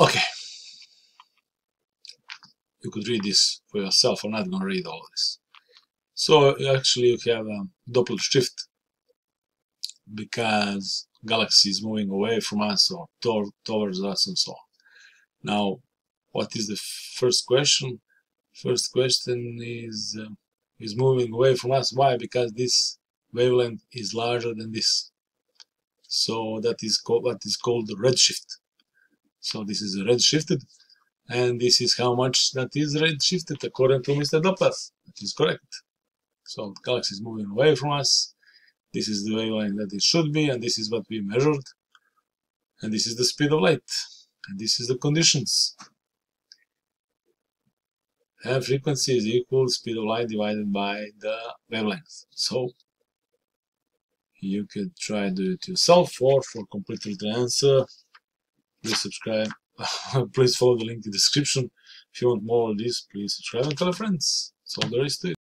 Okay. You could read this for yourself. I'm not going to read all this. So actually you have a Doppler shift because galaxy is moving away from us or towards us and so on. Now, what is the first question? First question is uh, is moving away from us. Why? Because this wavelength is larger than this. So that is what is called the redshift. So this is a redshifted, and this is how much that is redshifted according to Mr. Doppler. That is correct. So the galaxy is moving away from us. This is the wavelength that it should be, and this is what we measured. And this is the speed of light. And this is the conditions. And frequency is equal speed of light divided by the wavelength. So you could try to do it yourself or for complete answer please subscribe. Please follow the link in the description. If you want more of this please subscribe and tell your friends. All there is to it